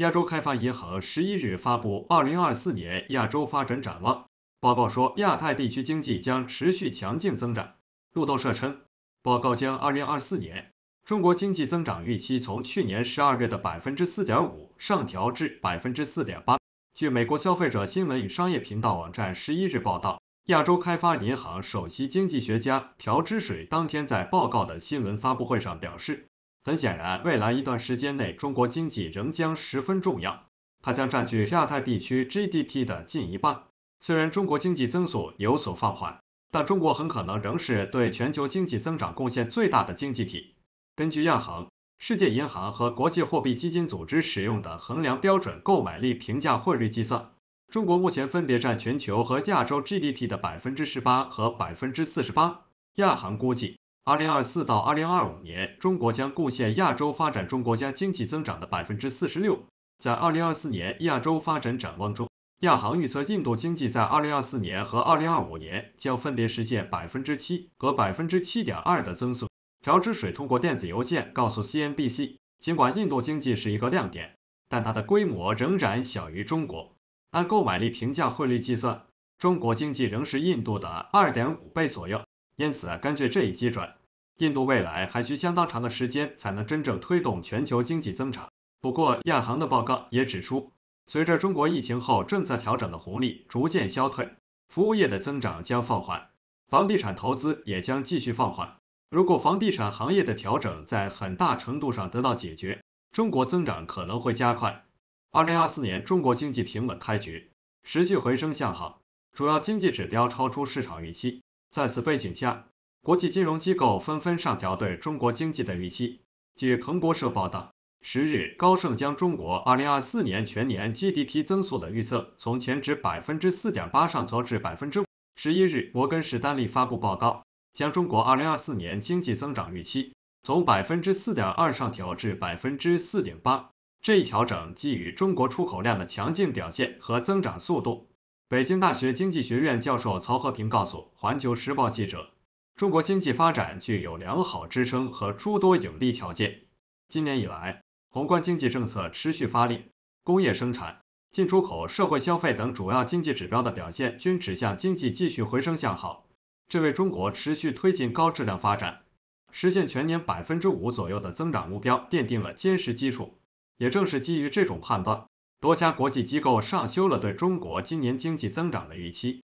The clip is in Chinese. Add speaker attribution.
Speaker 1: 亚洲开发银行十一日发布二零二四年亚洲发展展望报告，说亚太地区经济将持续强劲增长。路透社称，报告将二零二四年中国经济增长预期从去年十二月的百分之四点五上调至百分之四点八。据美国消费者新闻与商业频道网站十一日报道，亚洲开发银行首席经济学家朴之水当天在报告的新闻发布会上表示。很显然，未来一段时间内，中国经济仍将十分重要，它将占据亚太地区 GDP 的近一半。虽然中国经济增速有所放缓，但中国很可能仍是对全球经济增长贡献最大的经济体。根据亚行、世界银行和国际货币基金组织使用的衡量标准购买力平价汇率计算，中国目前分别占全球和亚洲 GDP 的百分之十八和百分之四十八。亚行估计。二零二四到二零二五年，中国将贡献亚洲发展中国家经济增长的百分之四十六。在二零二四年亚洲发展展望中，亚行预测印度经济在二零二四年和二零二五年将分别实现百分之七和百分之七点二的增速。朴之水通过电子邮件告诉 CNBC，尽管印度经济是一个亮点，但它的规模仍然小于中国。按购买力平价汇率计算，中国经济仍是印度的二点五倍左右。因此，根据这一基准，印度未来还需相当长的时间才能真正推动全球经济增长。不过，亚行的报告也指出，随着中国疫情后政策调整的红利逐渐消退，服务业的增长将放缓，房地产投资也将继续放缓。如果房地产行业的调整在很大程度上得到解决，中国增长可能会加快。二零二四年，中国经济平稳开局，持续回升向好，主要经济指标超出市场预期。在此背景下，国际金融机构纷纷上调对中国经济的预期。据彭博社报道，十日高盛将中国2024年全年 GDP 增速的预测从前值百分之四点八上调至百分之。十一日，摩根士丹利发布报告，将中国2024年经济增长预期从百分之四点二上调至百分之四点八。这一调整基于中国出口量的强劲表现和增长速度。北京大学经济学院教授曹和平告诉《环球时报》记者：“中国经济发展具有良好支撑和诸多有利条件。今年以来，宏观经济政策持续发力，工业生产、进出口、社会消费等主要经济指标的表现均指向经济继续回升向好，这为中国持续推进高质量发展、实现全年百分之五左右的增长目标奠定了坚实基础。也正是基于这种判断。”多家国际机构上修了对中国今年经济增长的预期。